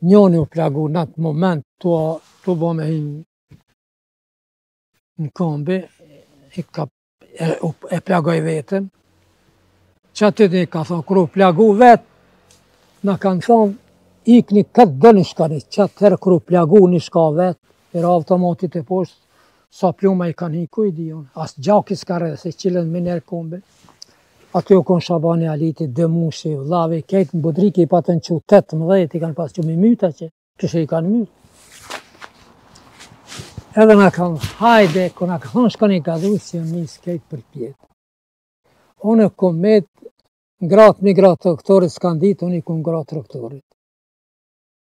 Njani u plagu në atë moment tu ba me hi n'kombi, i ka, e, e plagoj vetën, qaty i ka thanë, kur u plagu vetë, na kanë thanë, ikni këtë doni shkoni, qatëherë kur u plagu një shka vetë, I ra automatit e poshtë, sa pluma i kanë hi ku e di unë. As gjaki s'ka rrjedhë, se e çilën menjëherë kombin. Aty u konë Shabani Aliti, Demushi, vllavi, krejt në Budrikë i patën që 18, i kanë pasë qi me myt, qysh i kanë mytë. Edhe na kanë, hajde, kur na kanë shkoni i gadhu, si jam njësë krejt për pjetë. Unë kom metë n'grahë, n'grahë traktorit, s'kanë ditë, unë kom n'grahë traktorit.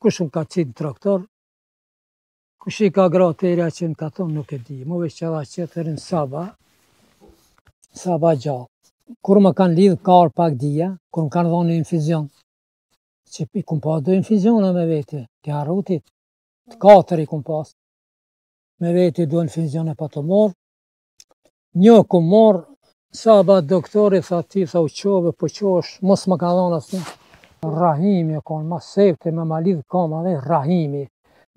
Kush m'ka qitë n'traktor, kush i ka gra të reja që n'katun nuk e di, mu veç dera qeti n'saba, saba gjallë. Kur më kanë lidhë karë pak dija, kur më kanë dhonë infuzion, që i kom pasë do infuziona me vete, të Harutit, katër i kom pasë, me vete do infuzione pa tu marrë, Njo e kom morr, saba doktori tha ti tha u çove po, çohesh, mos më ka dhon asnjë Rrahimi u kon ma sefte me ma lidh komën dhe Rrahimi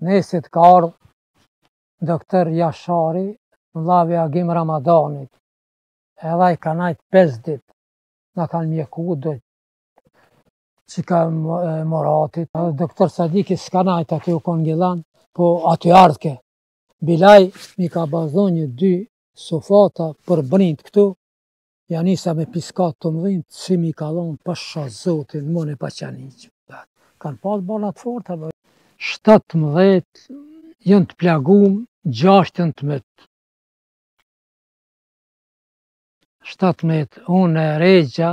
nesër ka ardh doktor Jashari vllavi Agim Ramadanit edhe ai ka nejt 5 dit na kanë mjeku do çika t'Muratit. Doktor Sadiki s'ka nejtë aty u konë n'Gjilan, po aty ardhke. Bilaj m'i ka ba nja dy sofata për brinjtë këtu ja nisa me piskat tu m'dhimt, si m'i ka dhon pasha zotin mo ni paçë, hiq, kan pas barna të forta bë shtatëmbëdhjetë janë të plagum gjashtë janë të myt shtatëmbëdhjetë unë Rexha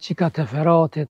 çika të Feratit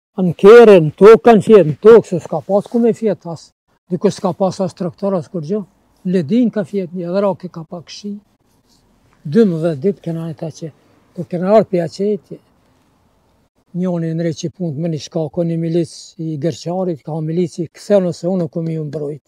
Në kerre, në tokë kanë fjetë, në tokë, se s'ka pas ku me fjetë, as, dikush s'ka pas as traktor, as kurgjo. Ledinë kan fjetë, edhe rake nga pak shi. 12 ditë kena nejt atje, kur kena ardhë pej qatje, njoni ndreqi punët me një shka, ko, një milicë i Gërçarit, ka milicë kish, se unë kom me ju mbrojtë.